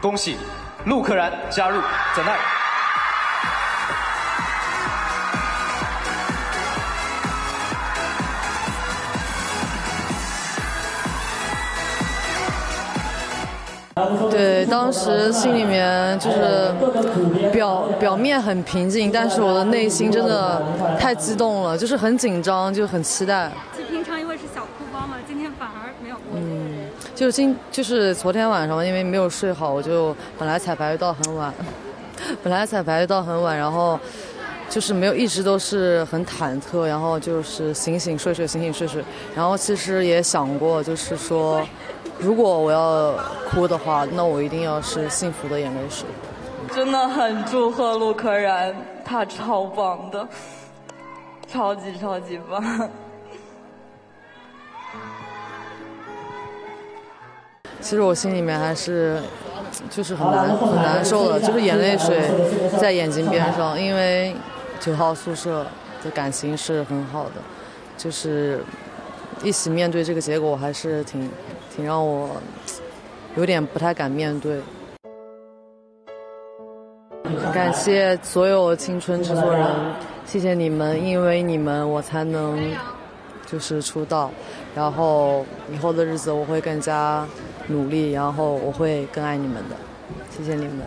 恭喜陆柯燃加入 The Night。对，当时心里面就是表表面很平静，但是我的内心真的太激动了，就是很紧张，就很期待。就平常因为是小哭包嘛，今天反而没有哭。嗯，就是今就是昨天晚上因为没有睡好，我就本来彩排到很晚，本来彩排到很晚，然后就是没有一直都是很忐忑，然后就是醒醒睡睡，醒醒睡睡，然后其实也想过，就是说。如果我要哭的话，那我一定要是幸福的眼泪水。真的很祝贺陆柯燃，他超棒的，超级超级棒。其实我心里面还是就是很难很难受的，就是眼泪水在眼睛边上，因为九号宿舍的感情是很好的，就是一起面对这个结果还是挺。挺让我有点不太敢面对。感谢所有青春制作人，谢谢你们，因为你们我才能就是出道，然后以后的日子我会更加努力然后我会更爱你们的谢谢你们。